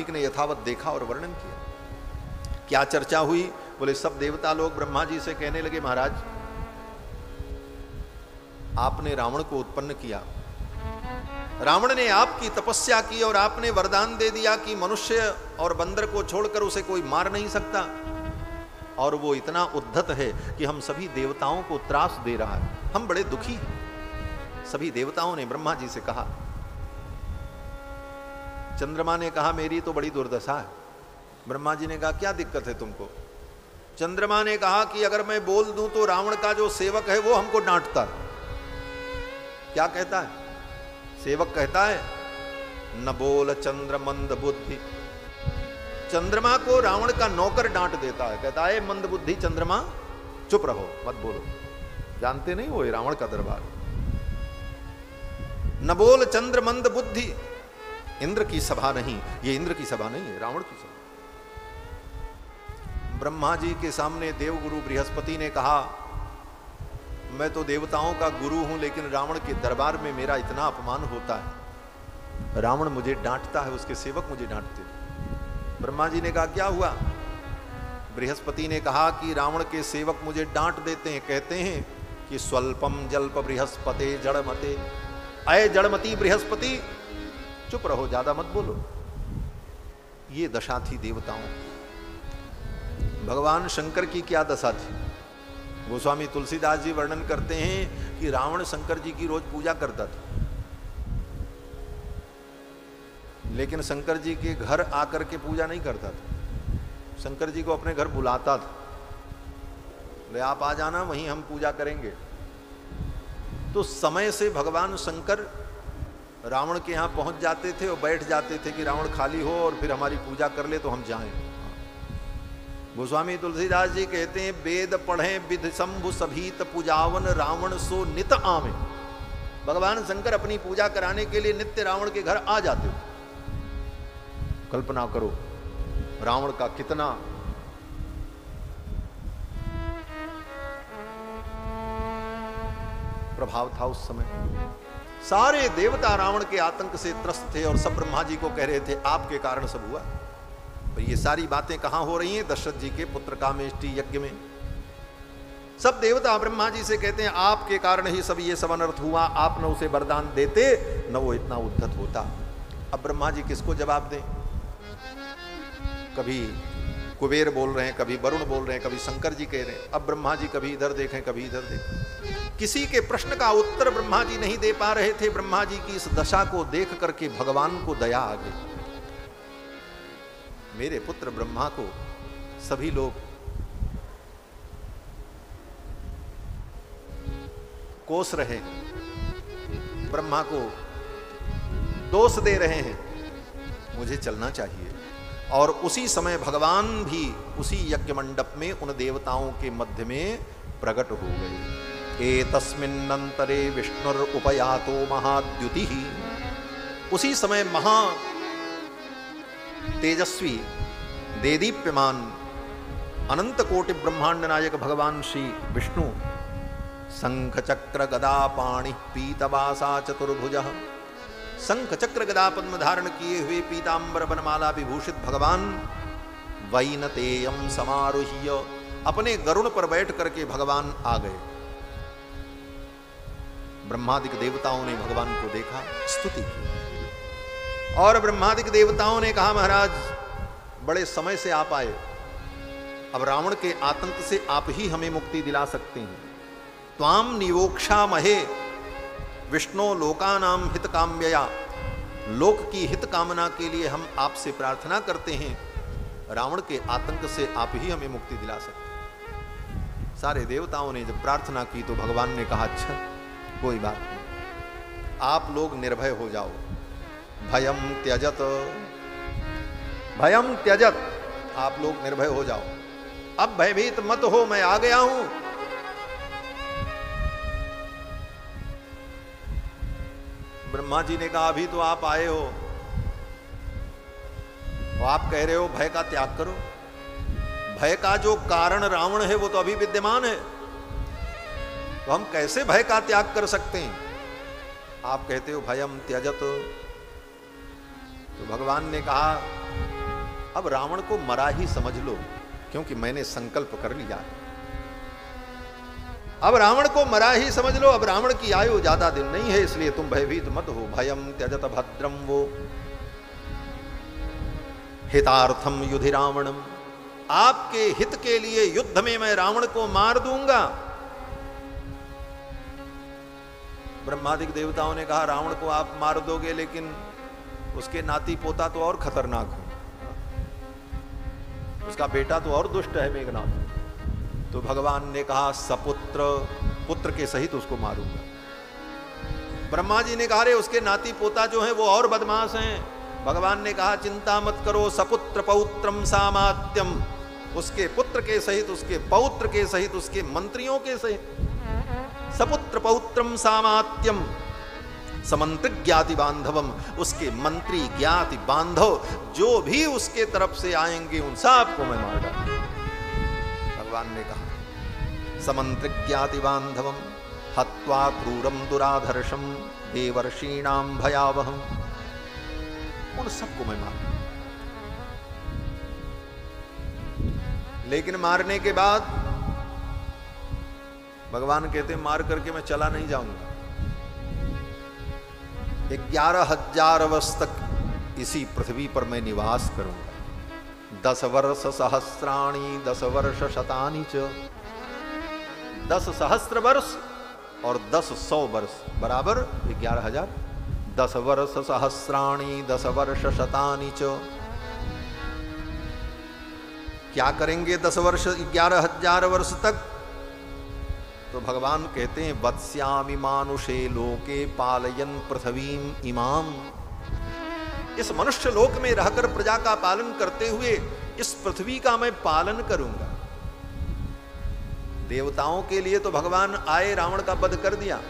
वाल्मीकि ने यथावत देखा और वर्णन किया। क्या चर्चा हुई? बोले, सब देवता लोग ब्रह्मा जी से कहने लगे, महाराज, आपने रावण को उत्पन्न किया। रावण ने आपकी तपस्या की और आपने वरदान दे दिया कि मनुष्य और बंदर को छोड़कर उसे कोई मार नहीं सकता। और वो इतना उद्धत है कि हम सभी देवताओं को त्रास दे रहा है। हम बड़े दुखी हैं। सभी देवताओं ने ब्रह्मा जी से कहा चंद्रमा ने कहा, मेरी तो बड़ी दुर्दशा है। ब्रह्मा जी ने कहा, क्या दिक्कत है तुमको? चंद्रमा ने कहा कि, अगर मैं बोल दूँ तो रावण का जो सेवक है वो हमको डांटता है। क्या कहता है? सेवक कहता है, न बोल चंद्र मंद बुद्धि। चंद्रमा को रावण का नौकर डांट देता है। कहता है मंद बुद्धि, चंद्रमा, चुप रहो, मत बोलो। जानते नहीं वो रावण का दरबार? न बोल चंद्र मंद बुद्धि। इंद्र की सभा नहीं, ये इंद्र की सभा नहीं है, रावण की सभा। ब्रह्मा जी के सामने देवगुरु बृहस्पति ने कहा, मैं तो देवताओं का गुरु हूँ, लेकिन रावण के दरबार में मेरा इतना अपमान होता है। रावण मुझे डांटता है, उसके सेवक मुझे डांटते ब्रह्मा जी ने कहा, क्या हुआ? बृहस्पति ने कहा कि रावण के सेवक मुझे डांट देते हैं, कहते हैं कि स्वल्पम जल्प बृहस्पति जड़मते। अय जड़मती बृहस्पति चुप रहो, ज़्यादा मत बोलो। ये दशा थी देवताओं भगवान शंकर की क्या दशा थी? गोस्वामी तुलसीदास जी वर्णन करते हैं कि रावण शंकर जी की रोज पूजा करता था। लेकिन शंकर जी के घर आकर के पूजा नहीं करता था। शंकर जी को अपने घर बुलाता था। ले, आप आ जाना, वहीं हम पूजा करेंगे। तो समय से भगवान शंकर रावण के यहाँ पहुँच जाते थे और बैठ जाते थे कि रावण खाली हो और फिर हमारी पूजा कर ले तो हम जाएँ। गोस्वामी तुलसीदास जी कहते हैं, वेद पढ़े, विध शंभु सभीत पूजावन, रावण सो नित आमे भगवान शंकर अपनी पूजा कराने के लिए नित्य रावण के घर आ जाते हो कल्पना करो, रावण का कितना प्रभाव था उस समय। सारे देवता रावण के आतंक से त्रस्त थे और सब ब्रह्मा जी को कह रहे थे, आपके कारण सब हुआ। पर ये सारी बातें कहाँ हो रही हैं? दशरथ जी के पुत्र कामेष्टि यज्ञ में। सब देवता ब्रह्मा जी से कहते हैं, आपके कारण ही सब ये सब अनर्थ हुआ, आप न उसे वरदान देते, न वो इतना उद्धत होता। अब ब्रह्मा जी किसको जवाब दें? कभी कुबेर बोल रहे हैं, कभी वरुण बोल रहे हैं, कभी शंकर जी कह रहे हैं, अब ब्रह्मा जी कभी इधर देखें, कभी इधर देखें। किसी के प्रश्न का उत्तर ब्रह्मा जी नहीं दे पा रहे थे, ब्रह्मा जी की इस दशा को देख करके भगवान को दया आ गई। मेरे पुत्र ब्रह्मा को सभी लोग कोस रहे हैं, ब्रह्मा को दोष दे रहे हैं, मुझे चलना चाहिए। और उसी समय भगवान भी उसी यज्ञ मंडप में उन देवताओं के मध्य में प्रकट हो गए। ए तस्मिन्नंतरे विष्णुर उपयातो महाद्युति। उसी समय महा तेजस्वी, देदीप्यमान अनंत कोटि ब्रह्मांड नायक भगवान श्री विष्णु शंख चक्र गदा पाणि पीतवासा चतुर्भुज शंख चक्र गदा पद्म धारण किए हुए पीताम्बर बनमाला विभूषित भगवान वैनतेयम समारोह्य अपने गरुण पर बैठ करके भगवान आ गए। ब्रह्मादिक देवताओं ने भगवान को देखा, स्तुति की। और ब्रह्मादिक देवताओं ने कहा, महाराज, बड़े समय से आप आए। अब रावण के आतंक से आप ही हमें मुक्ति दिला सकते हैं। त्वाम नियोक्षा महे विष्णु लोकानाम हित काम्यया लोक की हित कामना के लिए हम आपसे प्रार्थना करते हैं। रावण के आतंक से आप ही हमें मुक्ति दिला सकते सारे देवताओं ने जब प्रार्थना की तो भगवान ने कहा अच्छा कोई बात नहीं। आप लोग निर्भय हो जाओ। भयम त्यजत। भयम त्यजत। आप लोग निर्भय हो जाओ। अब भयभीत मत हो, मैं आ गया हूँ। ब्रह्मा जी ने कहा, अभी तो आप आए हो। तो आप कह रहे हो, भय का त्याग करो। भय का जो कारण रावण है, वो तो अभी विद्यमान है। तो हम कैसे भय का त्याग कर सकते हैं? आप कहते हो, भयम त्यजत। तो भगवान ने कहा, अब रावण को मरा ही समझ लो, क्योंकि मैंने संकल्प कर लिया अब रावण को मरा ही समझ लो, अब रावण की आयु ज़्यादा दिन नहीं है, इसलिए तुम भयभीत मत हो भयम त्यजत भद्रम वो। हितार्थम युधि रावणम आपके हित के लिए युद्ध में मैं रावण को मार दूँगा। ब्रह्मादिक देवताओं ने कहा, रावण को आप मार दोगे, लेकिन उसके नाती पोता तो और खतरनाक हो। उसका बेटा तो और दुष्ट है मेघनाथ। तो भगवान ने कहा, सपुत्र, पुत्र के सहित उसको मारूँगा। ब्रह्मा जी ने कहा रे उसके नाती पोता जो है, वो और बदमाश हैं। भगवान ने कहा, चिंता मत करो, सपुत्र पौत्रम सामात्यम। उसके पुत्र के सहित, उसके पौत्र के सहित, उसके मंत्रियों के सहित। सपुत्र पौत्रम सामात्यम। समंत्र ज्ञाति बांधवम। उसके मंत्री ज्ञाति बांधव, जो भी उसके तरफ़ से आएँगे, उन सबको मैं मार भगवान ने कहा समंत्र ज्ञाति बांधवम हत्वा क्रूरम दुराधर्षम, देवर्षीणाम भयावहम। उन सबको मैं मार लेकिन मारने के बाद भगवान कहते मार करके मैं चला नहीं जाऊँगा। ग्यारह हज़ार वर्ष तक इसी पृथ्वी पर मैं निवास करूँगा। दस वर्ष सहस्राणी, दस वर्ष शतानी च। दस सहस्त्र वर्ष और दस सौ वर्ष, बराबर? ग्यारह हज़ार। दस वर्ष सहस्राणी, दस वर्ष शतानी च। क्या करेंगे दस वर्ष, ग्यारह हज़ार वर्ष तक? तो भगवान कहते हैं वत्स्यामि मानुषे लोके पालयन पृथ्वीम इमाम। इस मनुष्य लोक में रहकर प्रजा का पालन करते हुए इस पृथ्वी का मैं पालन करूँगा। देवताओं के लिए तो भगवान आए, रावण का वध कर दिया।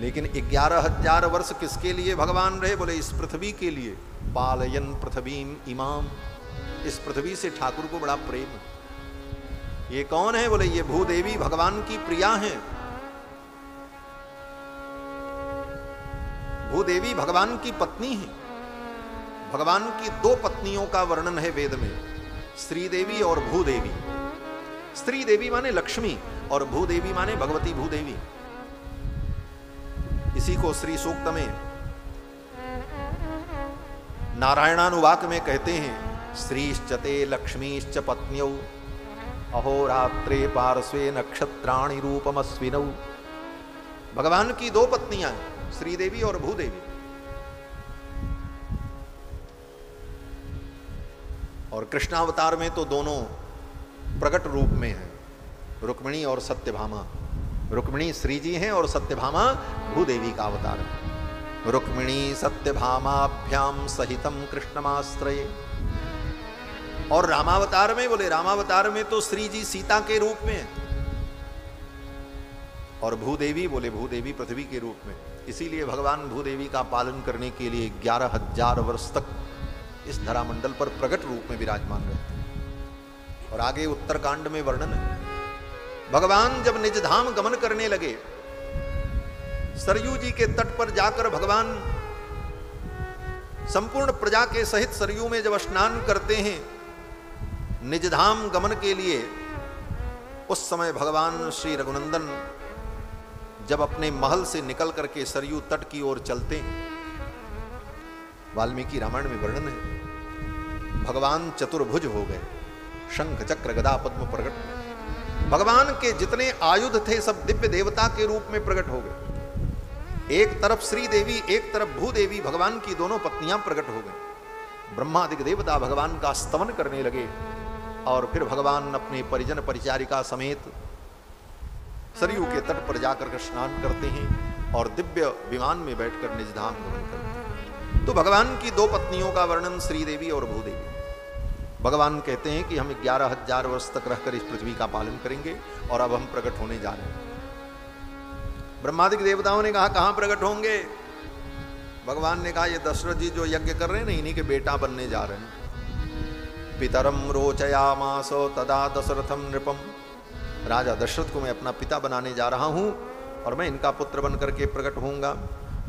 लेकिन ग्यारह हज़ार वर्ष किसके लिए भगवान रहे? बोले, इस पृथ्वी के लिए। पालयन पृथ्वीम इमाम। इस पृथ्वी से ठाकुर को बड़ा प्रेम। ये कौन है? बोले, ये भूदेवी भगवान की प्रिया है। भूदेवी भगवान की पत्नी है। भगवान की दो पत्नियों का वर्णन है वेद में। श्रीदेवी और भूदेवी। स्त्री देवी माने लक्ष्मी और भूदेवी माने भगवती भूदेवी। इसी को श्री सूक्त में नारायणानुवाक में कहते हैं श्रीश्चते लक्ष्मीश्च पत्न्यौ अहोरात्रे पार्श्वे नक्षत्राणी रूपमस्विनौ। भगवान की दो पत्नियाँ हैं श्रीदेवी और भूदेवी। और कृष्णावतार में तो दोनों प्रकट रूप में हैं। रुक्मिणी और सत्यभामा। रुक्मिणी श्री जी हैं और सत्यभामा भूदेवी का अवतार है। रुक्मिणी सत्यभामाभ्याम सहितम कृष्णमाश्रय। और रामावतार में बोले, रामावतार में तो श्री जी सीता के रूप में और भूदेवी बोले, भूदेवी पृथ्वी के रूप में। इसीलिए भगवान भूदेवी का पालन करने के लिए ग्यारह हज़ार वर्ष तक इस धरामंडल पर प्रकट रूप में विराजमान रहते हैं। और आगे उत्तरकांड में वर्णन। है भगवान जब निज धाम गमन करने लगे, सरयू जी के तट पर जाकर भगवान संपूर्ण प्रजा के सहित सरयू में जब स्नान करते हैं निजधाम गमन के लिए, उस समय भगवान श्री रघुनंदन जब अपने महल से निकल करके सरयू तट की ओर चलते वाल्मीकि रामायण में वर्णन है, भगवान चतुर्भुज हो गए। शंख चक्र गदा पद्म प्रकट भगवान के जितने आयुध थे, सब दिव्य देवता के रूप में प्रकट हो गए। एक तरफ़ श्री देवी एक तरफ़ भूदेवी, भगवान की दोनों पत्नियाँ प्रकट हो गई। ब्रह्मादिक देवता भगवान का स्तवन करने लगे और फिर भगवान अपने परिजन परिचारिका समेत सरयू के तट पर जाकर के स्नान करते हैं और दिव्य विमान में बैठकर निजधाम करते हैं। तो भगवान की दो पत्नियों का वर्णन श्रीदेवी और भूदेवी। भगवान कहते हैं कि हम ग्यारह हज़ार वर्ष तक रहकर इस पृथ्वी का पालन करेंगे और अब हम प्रकट होने जा रहे हैं। ब्रह्मादिक देवताओं ने कहा, कहाँ प्रकट होंगे? भगवान ने कहा, ये दशरथ जी जो यज्ञ कर रहे हैं ना, इन्हीं के बेटा बनने जा रहे हैं। पितरम रोचयामास तदा दशरथम नृपम राजा दशरथ को मैं अपना पिता बनाने जा रहा हूँ और मैं इनका पुत्र बन करके प्रकट होऊँगा।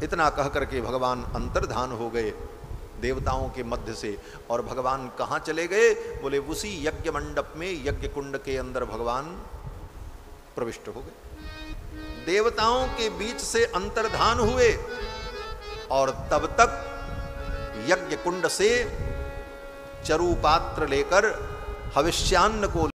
इतना कह करके भगवान अंतर्धान हो गए। देवताओं के मध्य से। और भगवान कहाँ चले गए? बोले, उसी यज्ञ मंडप में, यज्ञ कुंड के अंदर भगवान प्रविष्ट हो गए। देवताओं के बीच से अंतर्धान हुए और तब तक यज्ञ कुंड से चरु पात्र लेकर हविष्यान्न को